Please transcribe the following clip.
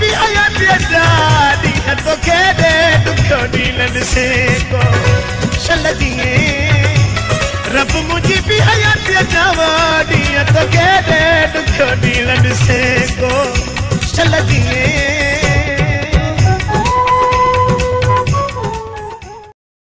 به اڌي ٿو ڪي the دکو deal ڏسي ٿو ڇل جيئن رب منهنجي به ايادياڏيءَ تو ڪي دي دکو ڊيل ڏسي ٿو ڇل جيئن